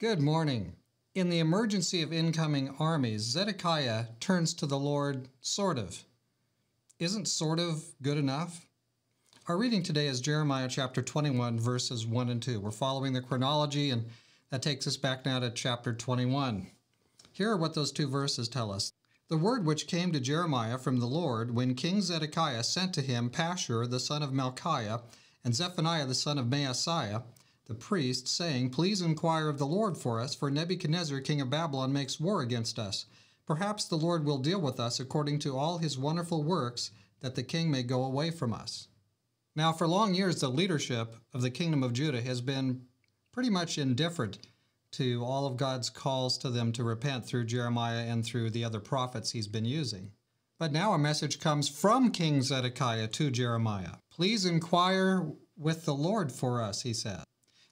Good morning. In the emergency of incoming armies, Zedekiah turns to the Lord, sort of. Isn't sort of good enough? Our reading today is Jeremiah chapter 21, verses 1 and 2. We're following the chronology, and that takes us back now to chapter 21. Here are what those two verses tell us. The word which came to Jeremiah from the Lord when King Zedekiah sent to him Pashur the son of Malchiah and Zephaniah the son of Maaseiah, the priest, saying, Please inquire of the Lord for us, for Nebuchadnezzar king of Babylon makes war against us. Perhaps the Lord will deal with us according to all his wonderful works, that the king may go away from us. Now, for long years, the leadership of the kingdom of Judah has been pretty much indifferent to all of God's calls to them to repent through Jeremiah and through the other prophets he's been using. But now a message comes from King Zedekiah to Jeremiah. Please inquire with the Lord for us, he said.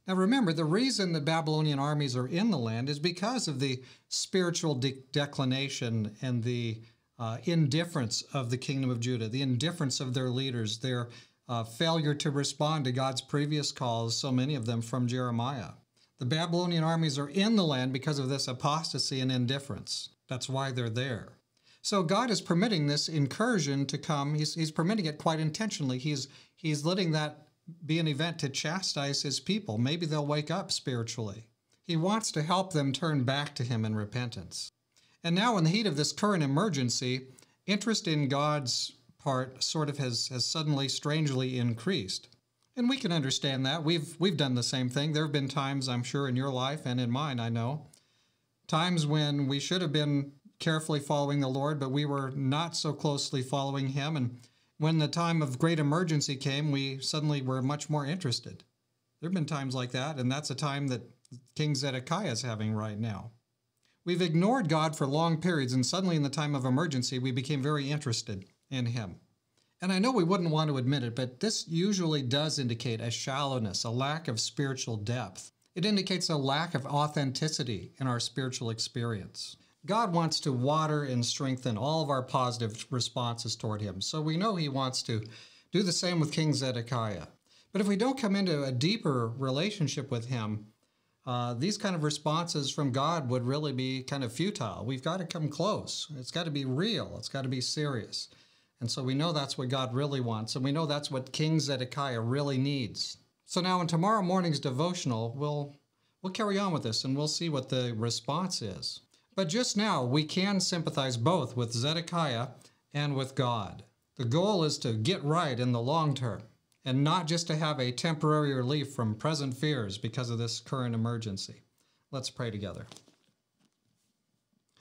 Now remember, the reason the Babylonian armies are in the land is because of the spiritual de- declination and the uh, indifference of the kingdom of Judah, the indifference of their leaders, their uh, failure to respond to God's previous calls, so many of them from Jeremiah. The Babylonian armies are in the land because of this apostasy and indifference. That's why they're there. So God is permitting this incursion to come. He's, he's permitting it quite intentionally. He's, he's letting that be an event to chastise his people. Maybe they'll wake up spiritually. He wants to help them turn back to him in repentance. And now, in the heat of this current emergency, interest in God's part sort of has, has suddenly strangely increased. And we can understand that. We've, we've done the same thing. There have been times, I'm sure, in your life and in mine, I know, times when we should have been carefully following the Lord, but we were not so closely following Him. And when the time of great emergency came, we suddenly were much more interested. There have been times like that, and that's a time that King Zedekiah is having right now. We've ignored God for long periods, and suddenly, in the time of emergency, we became very interested in Him. And I know we wouldn't want to admit it, but this usually does indicate a shallowness, a lack of spiritual depth. It indicates a lack of authenticity in our spiritual experience. God wants to water and strengthen all of our positive responses toward Him. So we know He wants to do the same with King Zedekiah. But if we don't come into a deeper relationship with Him, uh, these kind of responses from God would really be kind of futile. We've got to come close. It's got to be real. It's got to be serious. And so we know that's what God really wants, and we know that's what King Zedekiah really needs. So now in tomorrow morning's devotional, we'll we'll carry on with this and we'll see what the response is. But just now, we can sympathize both with Zedekiah and with God. The goal is to get right in the long term and not just to have a temporary relief from present fears because of this current emergency. Let's pray together.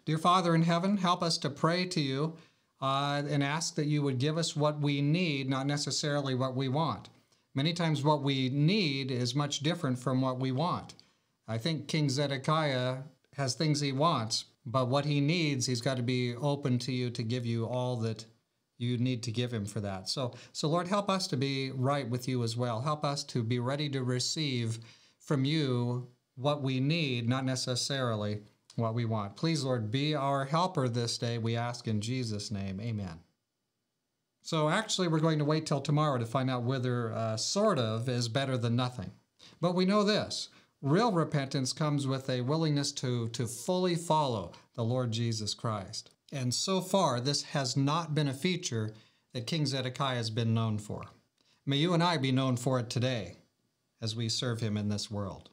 Dear Father in heaven, help us to pray to you uh, and ask that you would give us what we need, not necessarily what we want. Many times, what we need is much different from what we want. I think King Zedekiah has things he wants, but what he needs, he's got to be open to you to give you all that you need to give him for that. So, so Lord, help us to be right with you as well. Help us to be ready to receive from you what we need, not necessarily what we want. Please, Lord, be our helper this day, we ask in Jesus' name. Amen. So, actually, we're going to wait till tomorrow to find out whether uh, sort of is better than nothing. But we know this Real repentance comes with a willingness to, to fully follow the Lord Jesus Christ. And so far, this has not been a feature that King Zedekiah has been known for. May you and I be known for it today as we serve him in this world.